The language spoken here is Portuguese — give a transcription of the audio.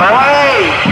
Vai, vai!